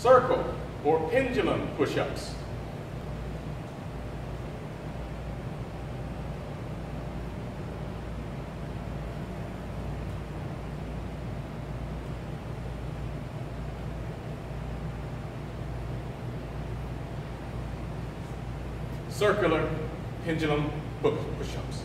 circle or pendulum push-ups. Circular pendulum push-ups.